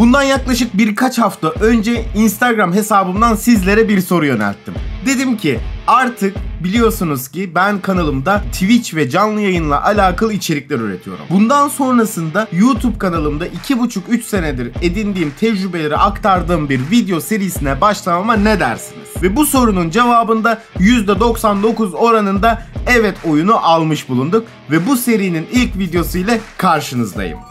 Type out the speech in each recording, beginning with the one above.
Bundan yaklaşık birkaç hafta önce Instagram hesabımdan sizlere bir soru yönelttim. Dedim ki artık biliyorsunuz ki ben kanalımda Twitch ve canlı yayınla alakalı içerikler üretiyorum. Bundan sonrasında YouTube kanalımda 2,5-3 senedir edindiğim tecrübeleri aktardığım bir video serisine başlamama ne dersiniz? Ve bu sorunun cevabında %99 oranında evet oyunu almış bulunduk ve bu serinin ilk videosu ile karşınızdayım.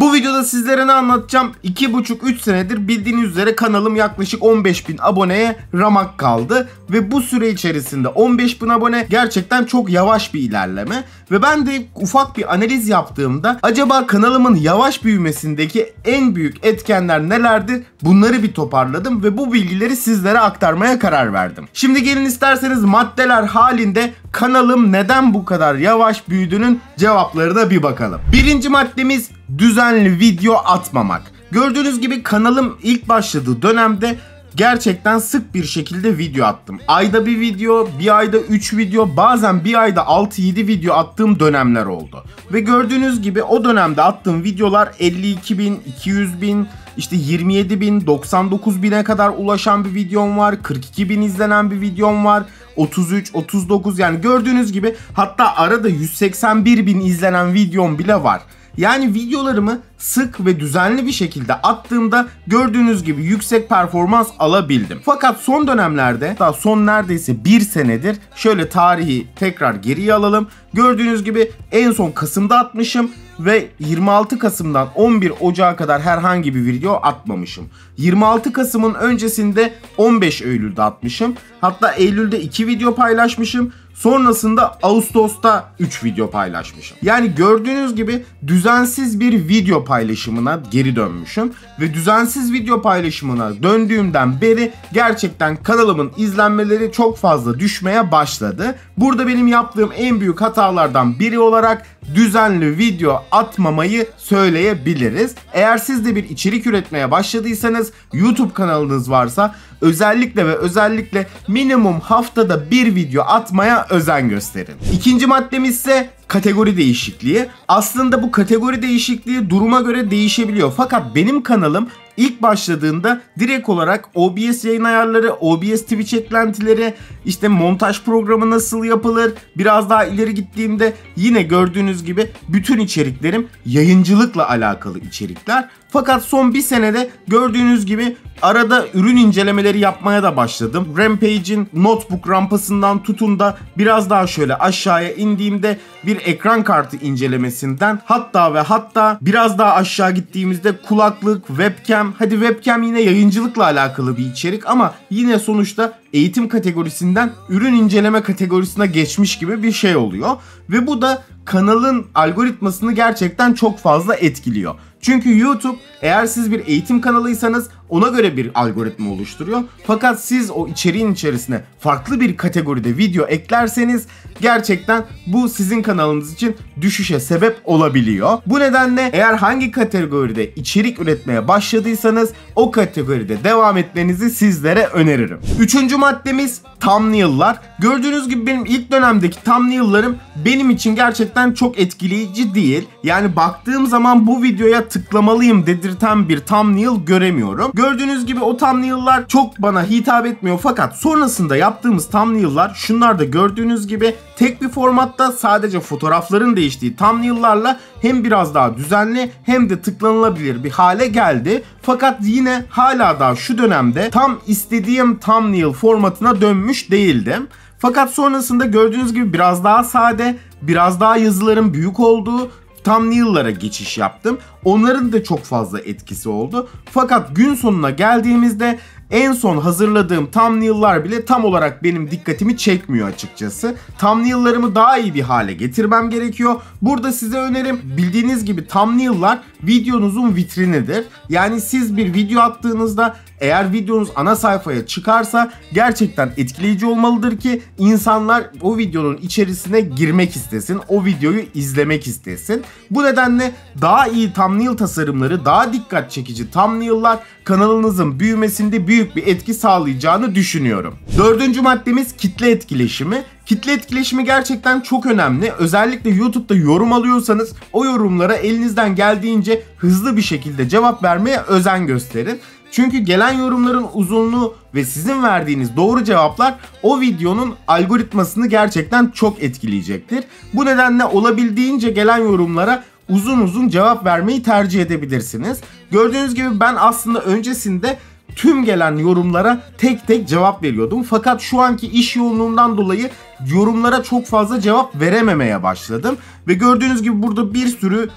Bu videoda sizlere ne anlatacağım? 2,5-3 senedir bildiğiniz üzere kanalım yaklaşık 15.000 aboneye ramak kaldı. Ve bu süre içerisinde 15.000 abone gerçekten çok yavaş bir ilerleme. Ve ben de ufak bir analiz yaptığımda acaba kanalımın yavaş büyümesindeki en büyük etkenler nelerdi? Bunları bir toparladım ve bu bilgileri sizlere aktarmaya karar verdim. Şimdi gelin isterseniz maddeler halinde kanalım neden bu kadar yavaş büyüdüğünün cevaplarına bir bakalım. Birinci maddemiz düzenli video atmamak. Gördüğünüz gibi kanalım ilk başladığı dönemde gerçekten sık bir şekilde video attım. Ayda bir video, bir ayda 3 video, bazen bir ayda 6-7 video attığım dönemler oldu. Ve gördüğünüz gibi o dönemde attığım videolar 52 bin, 200 bin, işte 27 bin, 99 bine kadar ulaşan bir videom var. 42 bin izlenen bir videom var. 33, 39 yani gördüğünüz gibi hatta arada 181 bin izlenen videom bile var. Yani videolarımı sık ve düzenli bir şekilde attığımda gördüğünüz gibi yüksek performans alabildim. Fakat son dönemlerde daha son neredeyse bir senedir şöyle tarihi tekrar geriye alalım. Gördüğünüz gibi en son Kasım'da atmışım ve 26 Kasım'dan 11 Ocağı kadar herhangi bir video atmamışım. 26 Kasım'ın öncesinde 15 Eylül'de atmışım. Hatta Eylül'de 2 video paylaşmışım. Sonrasında Ağustos'ta 3 video paylaşmışım. Yani gördüğünüz gibi düzensiz bir video paylaşımına geri dönmüşüm. Ve düzensiz video paylaşımına döndüğümden beri gerçekten kanalımın izlenmeleri çok fazla düşmeye başladı. Burada benim yaptığım en büyük hatalardan biri olarak düzenli video atmamayı söyleyebiliriz. Eğer siz de bir içerik üretmeye başladıysanız YouTube kanalınız varsa özellikle ve özellikle minimum haftada bir video atmaya özen gösterin. İkinci maddemiz ise kategori değişikliği. Aslında bu kategori değişikliği duruma göre değişebiliyor. Fakat benim kanalım ilk başladığında direkt olarak OBS yayın ayarları, OBS Twitch eklentileri, işte montaj programı nasıl yapılır, biraz daha ileri gittiğimde yine gördüğünüz gibi bütün içeriklerim yayıncılıkla alakalı içerikler. Fakat son bir senede gördüğünüz gibi arada ürün incelemeleri yapmaya da başladım. Rampage'in notebook rampasından tutun da biraz daha şöyle aşağıya indiğimde bir ekran kartı incelemesinden hatta ve hatta biraz daha aşağı gittiğimizde kulaklık, webcam, hadi webcam yine yayıncılıkla alakalı bir içerik ama yine sonuçta eğitim kategorisinden ürün inceleme kategorisine geçmiş gibi bir şey oluyor. Ve bu da kanalın algoritmasını gerçekten çok fazla etkiliyor. Çünkü YouTube eğer siz bir eğitim kanalıysanız ona göre bir algoritma oluşturuyor. Fakat siz o içeriğin içerisine farklı bir kategoride video eklerseniz gerçekten bu sizin kanalınız için düşüşe sebep olabiliyor. Bu nedenle eğer hangi kategoride içerik üretmeye başladıysanız o kategoride devam etmenizi sizlere öneririm. Üçüncü maddemiz thumbnail'lar. Gördüğünüz gibi benim ilk dönemdeki thumbnail'larım benim için gerçekten çok etkileyici değil. Yani baktığım zaman bu videoya tıklamalıyım dedirten bir thumbnail göremiyorum. Gördüğünüz gibi o thumbnail'lar çok bana hitap etmiyor fakat sonrasında yaptığımız thumbnail'lar şunlar da gördüğünüz gibi tek bir formatta sadece fotoğrafların değiştiği thumbnail'larla hem biraz daha düzenli hem de tıklanılabilir bir hale geldi. Fakat yine hala daha şu dönemde tam istediğim thumbnail formatına dönmüş değildim. Fakat sonrasında gördüğünüz gibi biraz daha sade, biraz daha yazıların büyük olduğu thumbnail'lara geçiş yaptım. Onların da çok fazla etkisi oldu. Fakat gün sonuna geldiğimizde en son hazırladığım thumbnail'lar bile tam olarak benim dikkatimi çekmiyor açıkçası. Thumbnail'larımı daha iyi bir hale getirmem gerekiyor. Burada size önerim bildiğiniz gibi thumbnail'lar videonuzun vitrinidir. Yani siz bir video attığınızda eğer videonuz ana sayfaya çıkarsa gerçekten etkileyici olmalıdır ki insanlar o videonun içerisine girmek istesin, o videoyu izlemek istesin. Bu nedenle daha iyi thumbnail tasarımları, daha dikkat çekici thumbnail'lar kanalınızın büyümesinde büyük bir etki sağlayacağını düşünüyorum. Dördüncü maddemiz kitle etkileşimi. Kitle etkileşimi gerçekten çok önemli. Özellikle YouTube'da yorum alıyorsanız o yorumlara elinizden geldiğince hızlı bir şekilde cevap vermeye özen gösterin. Çünkü gelen yorumların uzunluğu ve sizin verdiğiniz doğru cevaplar o videonun algoritmasını gerçekten çok etkileyecektir. Bu nedenle olabildiğince gelen yorumlara uzun uzun cevap vermeyi tercih edebilirsiniz. Gördüğünüz gibi ben aslında öncesinde tüm gelen yorumlara tek tek cevap veriyordum. Fakat şu anki iş yoğunluğundan dolayı yorumlara çok fazla cevap verememeye başladım. Ve gördüğünüz gibi burada bir sürü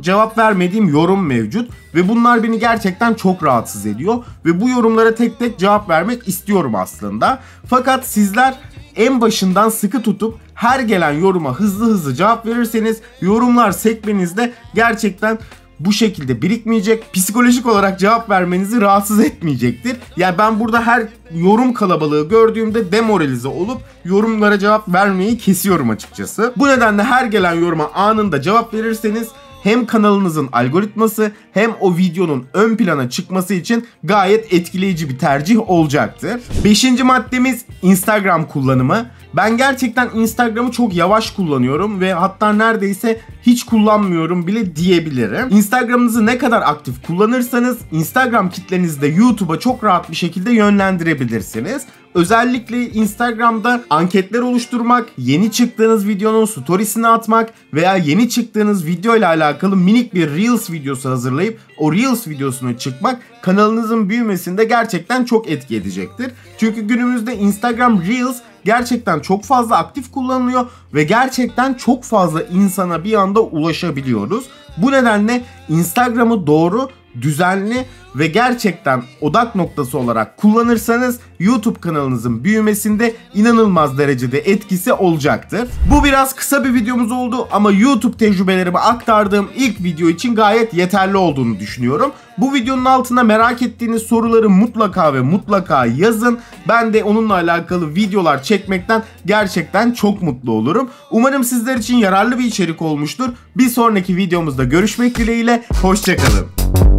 cevap vermediğim yorum mevcut. Ve bunlar beni gerçekten çok rahatsız ediyor. Ve bu yorumlara tek tek cevap vermek istiyorum aslında. Fakat sizler en başından sıkı tutup her gelen yoruma hızlı hızlı cevap verirseniz yorumlar sekmenizde gerçekten bu şekilde birikmeyecek. Psikolojik olarak cevap vermenizi rahatsız etmeyecektir. Yani ben burada her yorum kalabalığı gördüğümde demoralize olup yorumlara cevap vermeyi kesiyorum açıkçası. Bu nedenle her gelen yoruma anında cevap verirseniz hem kanalınızın algoritması hem o videonun ön plana çıkması için gayet etkileyici bir tercih olacaktır. Beşinci maddemiz Instagram kullanımı. Ben gerçekten Instagram'ı çok yavaş kullanıyorum ve hatta neredeyse hiç kullanmıyorum bile diyebilirim. Instagram'ınızı ne kadar aktif kullanırsanız Instagram kitlenizi de YouTube'a çok rahat bir şekilde yönlendirebilirsiniz. Özellikle Instagram'da anketler oluşturmak, yeni çıktığınız videonun storiesini atmak veya yeni çıktığınız video ile alakalı minik bir Reels videosu hazırlayıp o Reels videosunu çıkmak kanalınızın büyümesinde gerçekten çok etki edecektir. Çünkü günümüzde Instagram Reels gerçekten çok fazla aktif kullanılıyor ve gerçekten çok fazla insana bir anda ulaşabiliyoruz. Bu nedenle Instagram'ı doğru, düzenli ve gerçekten odak noktası olarak kullanırsanız YouTube kanalınızın büyümesinde inanılmaz derecede etkisi olacaktır. Bu biraz kısa bir videomuz oldu ama YouTube tecrübelerimi aktardığım ilk video için gayet yeterli olduğunu düşünüyorum. Bu videonun altına merak ettiğiniz soruları mutlaka ve mutlaka yazın. Ben de onunla alakalı videolar çekmekten gerçekten çok mutlu olurum. Umarım sizler için yararlı bir içerik olmuştur. Bir sonraki videomuzda görüşmek dileğiyle. Hoşçakalın.